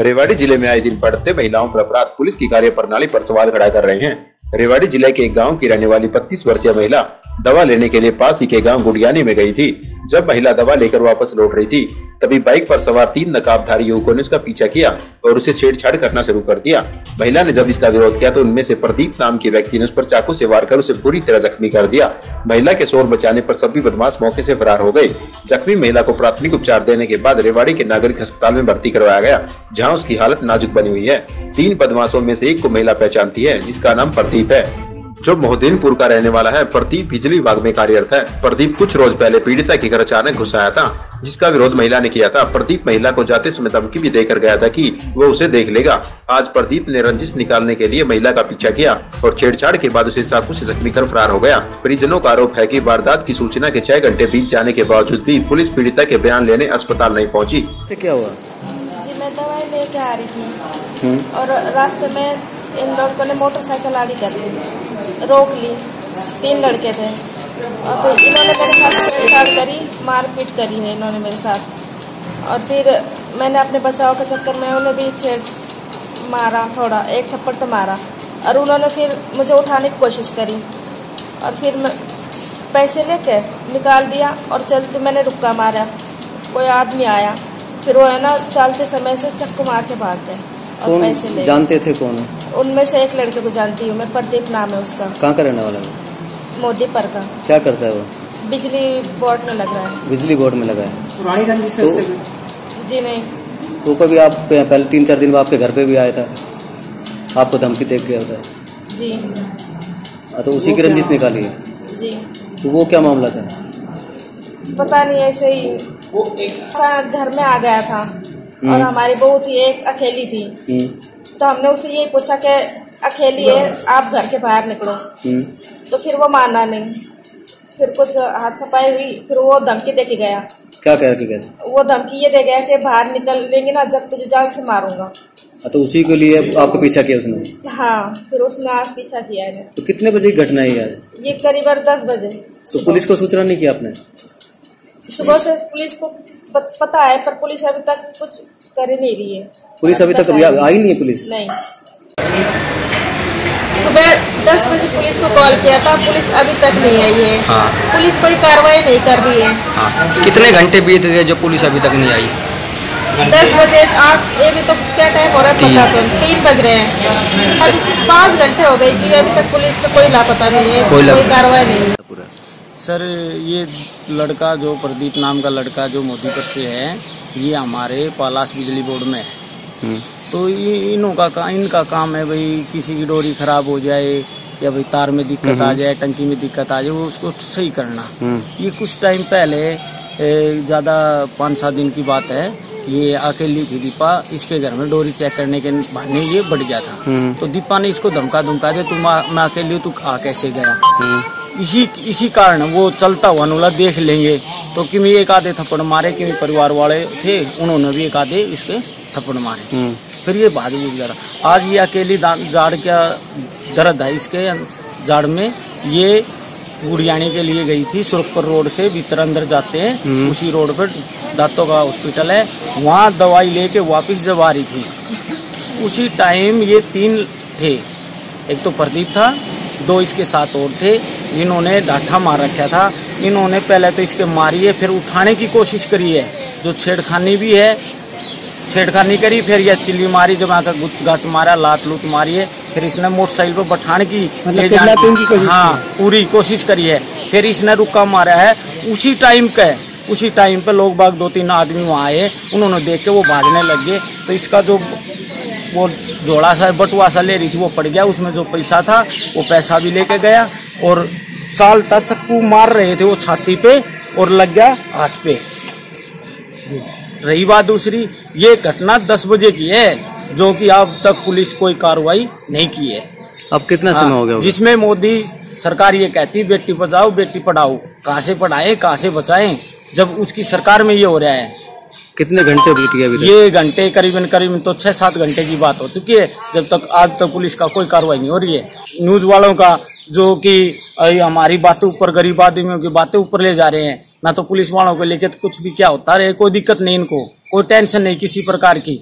रेवाड़ी ज़िले में आए दिन बढ़ते महिलाओं पर अपराध पुलिस की कार्य प्रणाली पर सवाल खड़ा कर रहे हैं। रेवाड़ी ज़िले के एक गाँव की रहने वाली 32 वर्षीय महिला दवा लेने के लिए पास ही के गाँव गुड़ियानी में गई थी। जब महिला दवा लेकर वापस लौट रही थी, तभी बाइक पर सवार तीन नकाबधारी युवकों ने उसका पीछा किया और उसे छेड़छाड़ करना शुरू कर दिया। महिला ने जब इसका विरोध किया तो उनमें से प्रदीप नाम के व्यक्ति ने उस पर चाकू से वार कर उसे बुरी तरह जख्मी कर दिया। महिला के शोर बचाने पर सभी बदमाश मौके से फरार हो गए। जख्मी महिला को प्राथमिक उपचार देने के बाद रेवाड़ी के नागरिक अस्पताल में भर्ती करवाया गया, जहाँ उसकी हालत नाजुक बनी हुई है। तीन बदमाशों में से एक को महिला पहचानती है, जिसका नाम प्रदीप है। जो मोहद्दीनपुर का रहने वाला है प्रदीप बिजली विभाग में कार्यरत है। प्रदीप कुछ रोज पहले पीड़िता के घर अचानक घुस आया था जिसका विरोध महिला ने किया था। प्रदीप महिला को जाते समय धमकी भी देकर गया था कि वो उसे देख लेगा। आज प्रदीप ने रंजिश निकालने के लिए महिला का पीछा किया और छेड़छाड़ के बाद उसे चाकू से जख्मी कर फरार हो गया। परिजनों का आरोप है कि वारदात की सूचना के छह घंटे बीत जाने के बावजूद भी पुलिस पीड़िता के बयान लेने अस्पताल नहीं पहुँची। क्या हुआ? जी मैं दवाई लेके आ रही थी और रास्ते में इन लड़कों ने मोटरसाइकिल आड़ी कर ली। रोक ली। तीन लड़के थे। और फिर इन्होंने मेरे साथ छेड़छाड़ करी, मारपीट करी है इन्होंने मेरे साथ। और फिर मैंने अपने बचाव के चक्कर में उन्हें भी छेड़ मारा थोड़ा, एक थप्पड़ तो मारा। और उन्होंने फिर मुझे उठाने की कोशिश करी। और फिर मैं पैसे लेके निकाल दिया और चलते मैंने रुक्का मारा। कोई आदमी आया। फिर वो है ना, चलते समय से चक्कू मार के भाग गए। कौन पैसे ले। जानते थे कौन? उनमें से एक लड़के को जानती हूँ मैं प्रदीप नाम है उसका। कहाँ का रहने वाला है मोदी पर का। क्या करता है वो? बिजली बोर्ड में लग रहा है। बिजली बोर्ड में लगा है। पुरानी रंजिश है तो- जी नहीं। वो कभी आप पहले तीन चार दिन बाद आपके घर पे भी आया था? आपको धमकी देख गया था जी। हाँ, तो उसी की? रंजिश निकाली है? जी। तो वो क्या मामला था? पता नहीं ऐसे ही। वो एक घर में आ गया था। और हमारी बहू थी एक अकेली थी। हम्म, तो हमने उसे यही पूछा कि अकेली है आप घर के बाहर निकलो। हम्म, तो फिर वो माना नहीं। फिर कुछ हाथ सफ़ाई हुई फिर वो धमकी दे के गया। क्या कह के कहते वो धमकी ये दे गया कि बाहर निकल लेंगे ना जब तुझे जान से मारूँगा। हाँ, तो उसी के लिए आपको पीछा किया उसने? हाँ फिर उसने आज पीछा किया है। तो कितने बजे घटना है आज ये करीबन दस बजे। तो पुलिस को सूचना नहीं किया आपने? सुबह से पुलिस को पता है पर पुलिस अभी तक कुछ कर ही नहीं रही है। पुलिस अभी तक अभी आई नहीं है पुलिस? नहीं। सुबह दस बजे पुलिस को कॉल किया था पुलिस अभी तक नहीं आई है। हाँ। पुलिस कोई कार्रवाई नहीं कर रही है। हाँ। कितने घंटे बीत गए जो पुलिस अभी तक नहीं आई? दस बजे आठ ये भी तो क्या टाइम हो रहा है पता तो तीन बज रहे हैं। अभी पाँच घंटे हो गए जी अभी तक पुलिस का कोई लापता नहीं है कोई कोई कार्रवाई नहीं। है सर ये लड़का जो प्रदीप नाम का लड़का जो मोदीपुर से है ये हमारे पालास बिजली बोर्ड में है। तो ये इनों का का, इनका काम है भाई किसी की डोरी खराब हो जाए या भाई तार में दिक्कत आ जाए टंकी में दिक्कत आ जाए वो उसको सही करना। ये कुछ टाइम पहले ज़्यादा पाँच सात दिन की बात है ये अकेली थी दीपा इसके घर में डोरी चेक करने के बहाने ये बढ़ गया था। तो दीपा ने इसको धमका धमका दे तुम आ- मैं अकेली तू आ कैसे गया? इसी इसी कारण वो चलता हुआ नूला देख लेंगे। तो कि मैं एक आधे थप्पड़ मारे कि परिवार वाले थे उन्होंने भी एक आधे इसके थप्पड़ मारे। फिर ये भाग भी आज ये अकेली जाड़ का दर्द है इसके जाड़ में? ये गुड़ियाने के लिए गई थी सुरखपुर रोड से भीतर अंदर जाते हैं। उसी रोड पर दांतों का हॉस्पिटल है। वहाँ दवाई लेके वापस जब आ रही थी उसी टाइम ये तीन थे। एक तो प्रदीप था दो इसके साथ और थे। इन्होंने डाठा मार रखा था। इन्होंने पहले तो इसके मारी है फिर उठाने की कोशिश करी है। जो छेड़खानी भी है छेड़खानी करी फिर यह चिल्ली मारी जब आकर गुच गाच मारा लात लूट मारी है फिर इसने मोटरसाइकिल पर बैठाने की kidnapping की कोशिश हाँ पूरी कोशिश करी है। फिर इसने रुका मारा है। उसी टाइम का उसी टाइम पे लोग बाग दो तीन आदमी वहाँ आए उन्होंने देख के वो भागने लग गए। तो इसका जो वो जोड़ा सा बटुआ सा ले रही थी वो पड़ गया। उसमें जो पैसा था वो पैसा भी लेके गया। और चालता चक्कू मार रहे थे वो छाती पे और लग गया हाथ पे। रही बात दूसरी ये घटना दस बजे की है जो कि अब तक पुलिस कोई कार्रवाई नहीं की है। अब कितना समय हो गया होगा? जिसमें मोदी सरकार ये कहती बेटी बचाओ बेटी पढ़ाओ कहाँ से पढ़ाए कहाँ से बचाए जब उसकी सरकार में ये हो रहा है। कितने घंटे बीत गए ये घंटे करीबन करीबन तो छह सात घंटे की बात हो चुकी है जब तक आज तक पुलिस का कोई कार्रवाई नहीं हो रही है। न्यूज़ वालों का जो कि हमारी बातें ऊपर गरीब आदमियों की बातें ऊपर ले जा रहे हैं। ना तो पुलिस वालों को लेके तो कुछ भी क्या होता रहे कोई दिक्कत नहीं इनको। कोई टेंशन नहीं किसी प्रकार की।